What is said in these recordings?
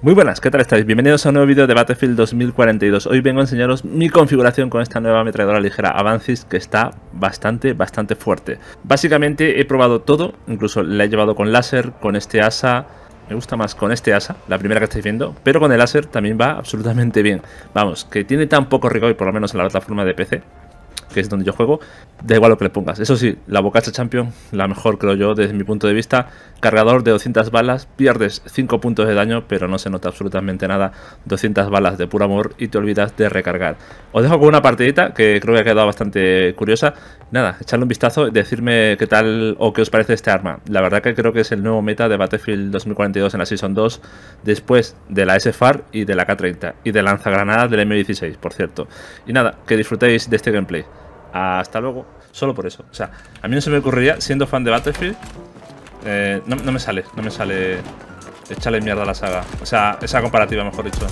Muy buenas, ¿qué tal estáis? Bienvenidos a un nuevo vídeo de Battlefield 2042. Hoy vengo a enseñaros mi configuración con esta nueva ametralladora ligera Avancis que está bastante, bastante fuerte. Básicamente he probado todo, incluso la he llevado con láser, con este asa, me gusta más con este asa, la primera que estáis viendo, pero con el láser también va absolutamente bien. Vamos, que tiene tan poco rigor, por lo menos en la plataforma de PC, que es donde yo juego, da igual lo que le pongas. Eso sí, la Bocacha Champion, la mejor creo yo desde mi punto de vista. Cargador de 200 balas, pierdes 5 puntos de daño, pero no se nota absolutamente nada. 200 balas de puro amor y te olvidas de recargar. Os dejo con una partidita que creo que ha quedado bastante curiosa. Nada, echarle un vistazo, decirme qué tal o qué os parece este arma. La verdad que creo que es el nuevo meta de Battlefield 2042 en la Season 2, después de la SFAR y de la K-30, y de lanzagranadas del M16, por cierto. Y nada, que disfrutéis de este gameplay. Hasta luego. Solo por eso. O sea, a mí no se me ocurriría, siendo fan de Battlefield, eh, no, no, me sale, no me sale echarle mierda a la saga. O sea, esa comparativa, mejor dicho.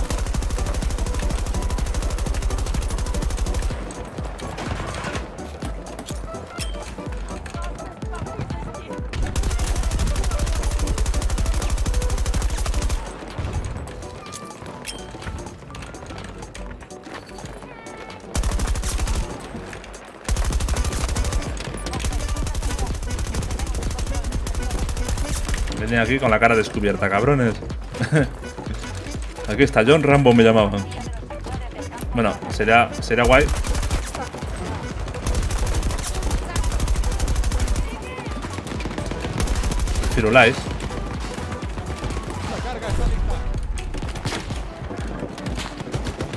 Venía aquí con la cara descubierta, cabrones. aquí está, John Rambo me llamaban. Bueno, sería, sería guay. Firulais.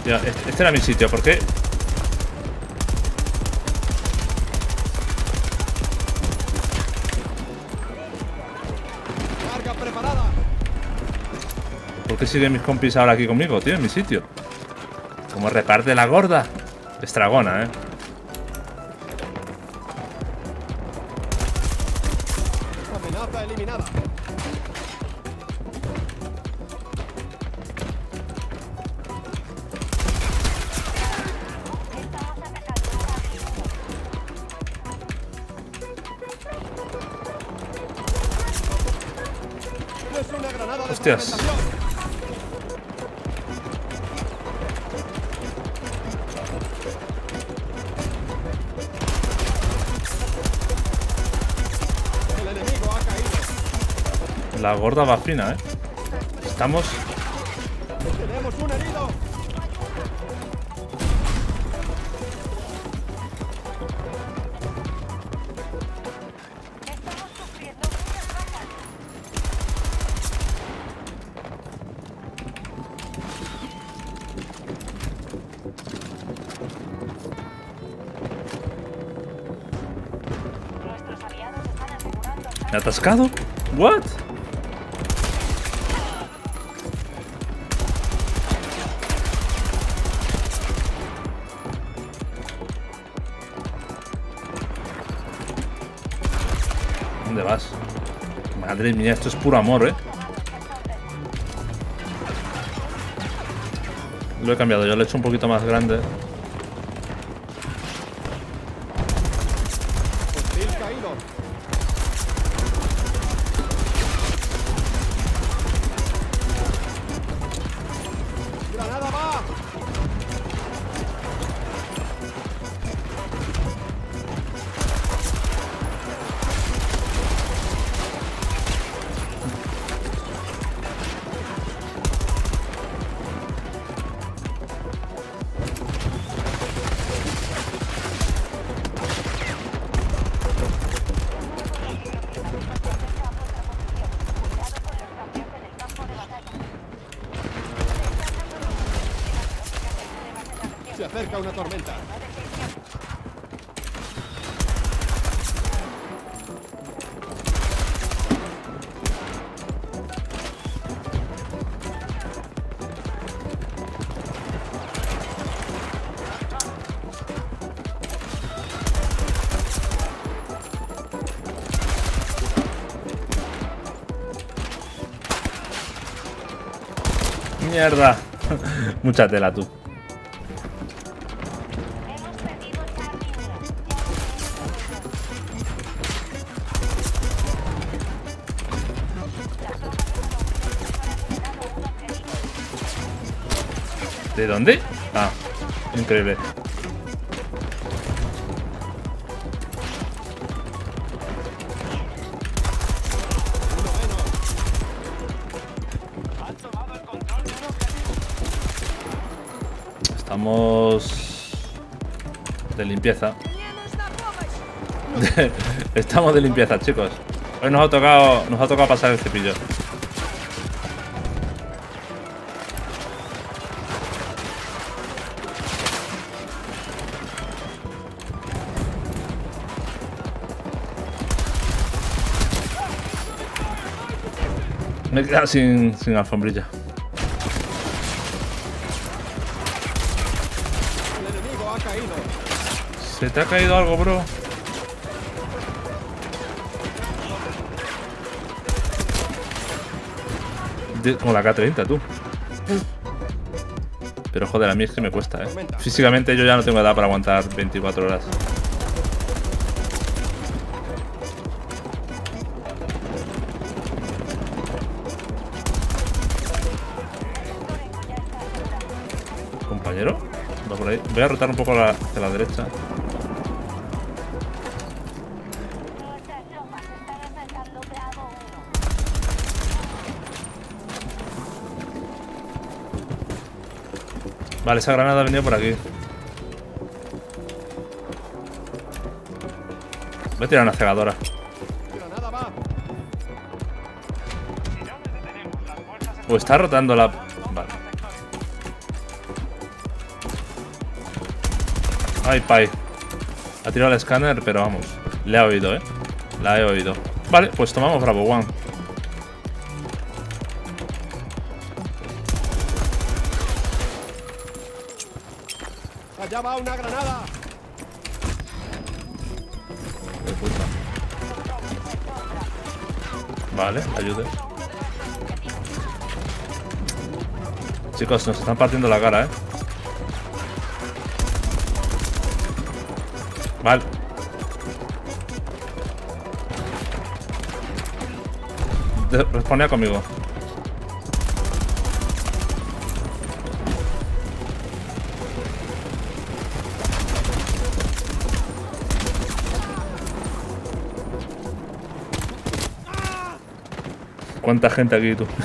Este, este era mi sitio, ¿por qué? ¿Por qué siguen mis compis ahora aquí conmigo, tío? En mi sitio. Como reparte la gorda. Estragona, ¿eh? Amenaza eliminada. Hostias. La gorda va fina, ¿eh? Estamos... Tenemos un herido. ¿Me ha atascado? What? Madre esto es puro amor, ¿eh? Lo he cambiado, yo lo he hecho un poquito más grande. Se acerca una tormenta. Mierda. Mucha tela tú. ¿De dónde? Ah, increíble. Estamos de limpieza. Estamos de limpieza, chicos. Hoy nos ha tocado, nos ha tocado pasar el cepillo. Me he quedado sin, sin alfombrilla. ¿Se te ha caído algo, bro? De- como la K30, tú. Pero joder, a mí es que me cuesta, eh. Físicamente yo ya no tengo edad para aguantar 24 horas. Compañero, va por ahí. Voy a rotar un poco la- hacia la derecha. Vale, esa granada ha venido por aquí. Voy a tirar una cegadora. O está rotando la... Ay, pay. Ha tirado el escáner, pero vamos. Le ha oído, ¿eh? La he oído. Vale, pues tomamos Bravo One. Allá va una granada. Qué puta. Vale, ayude. Chicos, nos están partiendo la cara, ¿eh? Vale. De- Responde conmigo. ¿Cuánta gente aquí tú?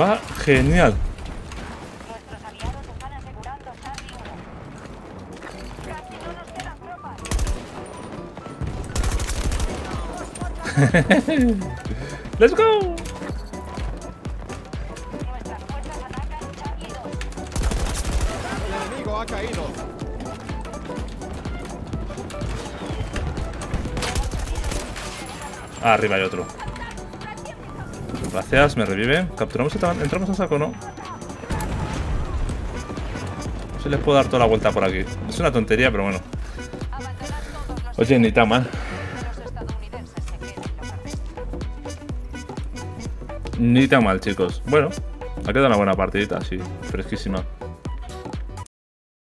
Va genial. ¡Let's go! Nuestras fuerzas atacan Charlie 2. El enemigo ha caído. Ah, arriba hay otro. Gracias, me revive. ¿Capturamos esta- ¿Entramos a saco no? No se les puedo dar toda la vuelta por aquí. Es una tontería, pero bueno. Oye, ni tan mal. Ni tan mal, chicos. Bueno, ha quedado una buena partidita, sí. Fresquísima.